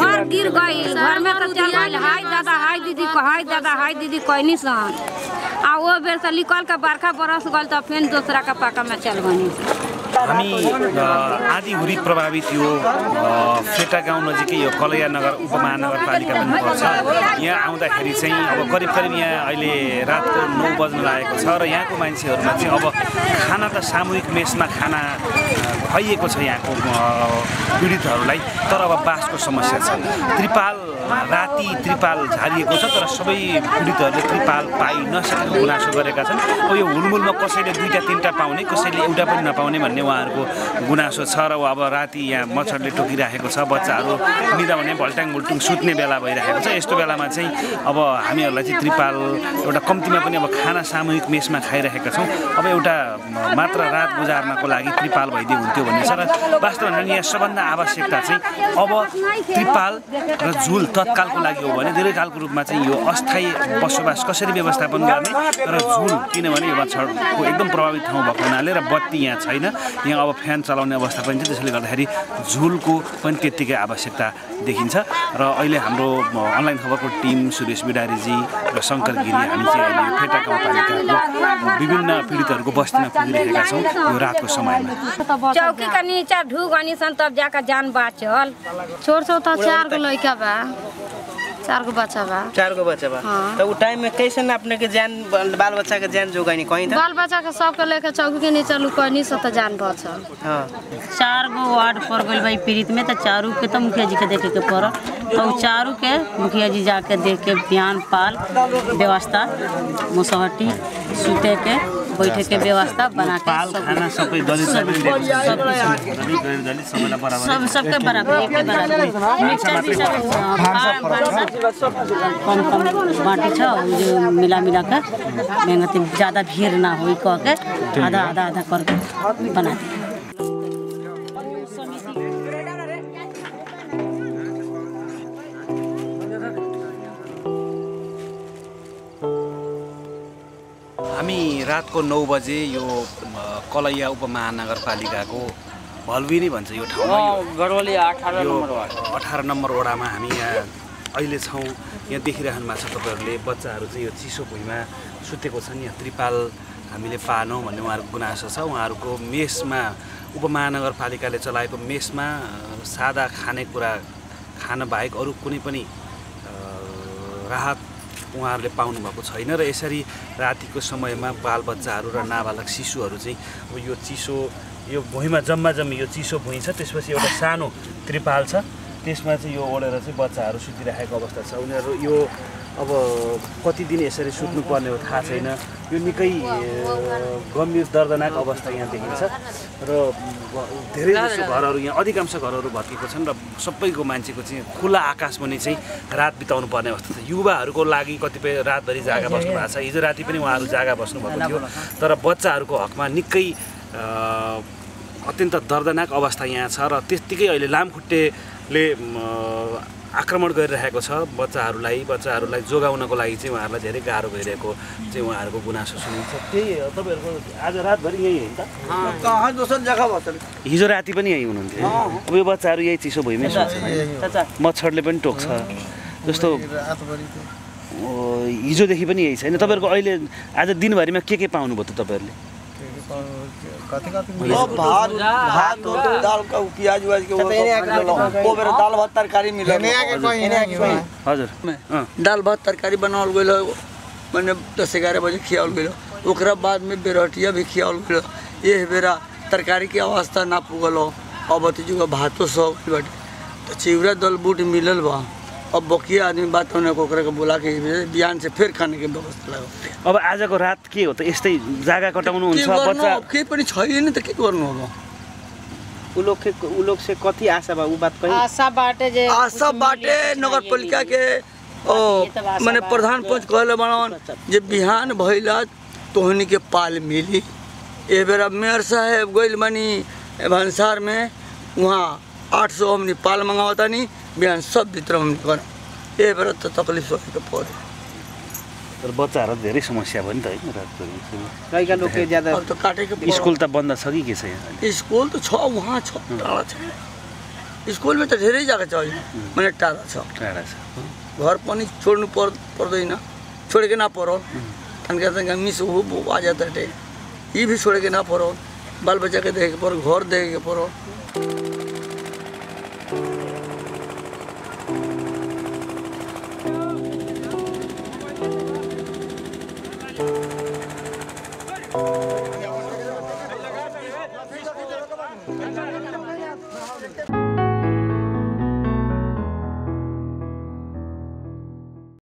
घर गिर गई घर में तो चल गई हाय दादा हाय दीदी को हाय दादा हाय दीदी कहनी सन आ वो बेर से निकल के बरखा बरस गल तो फिर दूसरा के पाका में चल गनी हामी अ, आधी हुरी प्रभावित यो फेटा गाउँ नजिकै यो कलैया नगर उपमहानगरपालिका पनि पर्छ। यहाँ आउँदाखेरि चाहिँ अब करिब करिब यहाँ अहिले रातको नौ बज्न लागेको छ र यहाँको मान्छेहरूमा चाहिँ अब खाना त सामूहिक मेसमा खाना अ, खुवाइएको छ यहाँको पीडितहरूलाई। तर अब बासको समस्या छ। त्रिपाल राति त्रिपाल झारिएको छ तर सबै पीडितहरूले त्रिपाल पाइ नसकेको गुनासो गरेका छन्। अब यो हुलमुलमा कसैले दुईवटा तिनवटा पाउने कसैले एउटा पनि नपाउने भन्ने उहाँहरूको गुनासो छ र अब राति यहाँ मच्छरले टोकिराखेको छ बच्चाहरू निदा भने भल्ट्याङ भुल्टुङ सुत्ने बेला भइरहेको छ। यस्तो बेलामा चाहिँ अब हामीहरूलाई चाहिँ त्रिपाल एउटा कम्तीमा पनि अब खाना सामूहिक मेसमा खाइरहेका छौँ। अब एउटा मात्र रात गुजार्नको लागि त्रिपाल भइदियो हुन्थ्यो भन्ने छ र वास्तवमा यहाँ सबभन्दा आवश्यकता चाहिँ अब त्रिपाल र झुल तत्कालको लागि हो भने दीर्घकालको रूपमा चाहिँ यो अस्थायी बसोबास कसरी व्यवस्थापन गर्ने र झुल किनभने यो मच्छरको एकदम प्रभावित ठाउँ भएको हुनाले र बत्ती यहाँ छैन। यहाँ अब फ्यान चलाउने अवस्था पनि छ त्यसैले गर्दाखेरि झुलको पनि त्यत्तिकै आवश्यकता देखिन्छ। र अहिले हाम्रो अनलाइन खबरको टिम सुरेश बिडारीजी र शङ्कर गिरी हामी चाहिँ अहिले फेटा गाउँपालिकाको विभिन्न पीडितहरूको बस्तीमा पुगिरहेका छौँ यो रातको समयमा। चौकी का नीचा तब जान बाचल चार गो लड़का बा चार गो बच्चा बा। चार गो बच्चा बा। हाँ। तो उ टाइम में कैसे ना अपने के जान बाल बच्चा के जान जोगानी कहीं था बाल बच्चा के सबके लेके चौकी के नीचे लुकनी से तो जान बचल हाँ। चार गो वार्ड पड़ गई भाई पीड़ित में तो चारू के तो मुखिया जी के देखे के पड़ल तो चारू के मुखिया जी जाके देख के बिहान पाल व्यवस्था मुसहटी सूते के बैठे के व्यवस्था बना के पाल खाना सबै। सब बराबर सब सबके बराबर एके बराबर। मिक्सचर भी सब अ, भाँडा- भाँडा कम कम बाँटी छ जो मिला मिला के मेहनती ज़्यादा भीड़ ना होई कह के आधा आधा आधा करके बना दी हामी रातको नौ बजे यो कलैया उपमहानगरपालिकाको भल्विनी भन्छ यो ठाउँमा अठार नम्बर वडामा हामी यहाँ अहिले छौँ यहाँ देखिरहनु भएको छ तपाईँहरूले बच्चाहरू चाहिँ यो चिसो भुइँमा सुतेको छन्। यहाँ त्रिपाल हामीले पानौँ भन्ने उहाँहरूको गुनासो छ। उहाँहरूको मेसमा उपमहानगरपालिकाले चलाएको मेसमा सादा खानेकुरा खान बाहेक अरू कुनै पनि राहत उहाँहरूले पाउनुभएको छैन। र यसरी रातिको समयमा बालबच्चाहरू र नाबालक शिशुहरू चाहिँ यो चिसो यो भुइँमा जम्मा जम्मी यो चिसो भुइँ छ त्यसपछि एउटा सानो त्रिपाल छ। त्यसमा चाहिँ यो ओढेर चाहिँ बच्चाहरू सुतिराखेको अवस्था छ। उनीहरू यो अब कति दिन यसरी सुत्नुपर्ने हो थाहा छैन। यो निकै गम्भीर दर्दनाक अवस्था यहाँ देखिन्छ र धेरै जसो घरहरू यहाँ अधिकांश घरहरू भत्केको छन् र सबैको मान्छेको चाहिँ खुला आकाश पनि चाहिँ रात बिताउनु पर्ने अवस्था छ। युवाहरूको लागि कतिपय रातभरि जागा बस्नु भएको छ। हिजो राति पनि उहाँहरू जागा बस्नुभएको थियो। तर बच्चाहरूको हकमा निकै अत्यन्त दर्दनाक अवस्था यहाँ छ र त्यत्तिकै अहिले लामखुट्टेले आक्रमण गरिरहेको छ। बच्चाहरूलाई बच्चाहरूलाई जोगाउनको लागि चाहिँ उहाँहरूलाई धेरै गाह्रो भइरहेको चाहिँ उहाँहरूको गुनासो सुनिन्छ। त्यही तपाईँहरूको आज रातभरि यहीँ हिजो राति पनि यहीँ हुनुहुन्थ्यो। अब यो बच्चाहरू यही चिसो भुइँमै सुत्छ। मच्छरले पनि टोक्छ। जस्तो हिजोदेखि पनि यही छैन। तपाईँहरूको अहिले आज दिनभरिमा के के पाउनुभयो त तपाईँहरूले? भात भात दाल का प्याज उयाज के वो वो बेर दाल भात तरकारी मिलल हजुर। दाल भात तरकारी बनावल गइल। मैंने दस ग्यारह बजे खियावल गइल। ओकरा बाद में बेरहटिया भी खियावल गइल। ये बेरा तरकारी के अवस्था ना पुगल। हो अब अति भातो सब। बाटे तो चिवड़ा दल बूट मिलल बा। अब बकिया आदमी बात होने को ओकरा के बुला के बिहान से फिर खाने के व्यवस्था लगा अब आजको रात के हो त यस्तै जागा कटाउनु के हुन्छ बच्चा केही पनि छैन त के गर्नु अब? उ लोग के से कथी आशा बा उ बात कही आशा बाटे जे आशा बाटे नगर पालिका के ओ माने प्रधान पंच कहले बड़न जे बिहान भइला तोहनी के पाल मिली। ए बेरा मेयर साहेब गइल बानी भंसार में वहाँ आठ सौ हमनी पाल मंगावतानी बिहान सब भित्र हमनी कर ए बेरा तो तकलीफ होने के पड़े तर बच्चाहरू धेरै समस्या भयो नि त है रातको लड़का लोग के ज्यादा अब तो काटे के पड़ल। स्कुल त बन्द छ कि के छ यहाँ स्कुल त छ वहाँ छ टाढा छ। स्कुलमा त धेरै जग्गा छ अहिले। मैले टाढा छ। टाढा छ। घर पनि छोड्नु पर पर्दैन। छोडेकै ना परो तनका तनका मिस हो आ जाता है ये भी छोड़े के ना पड़ो बाल बच्चा के देखे के पड़ो घर देखे के Thank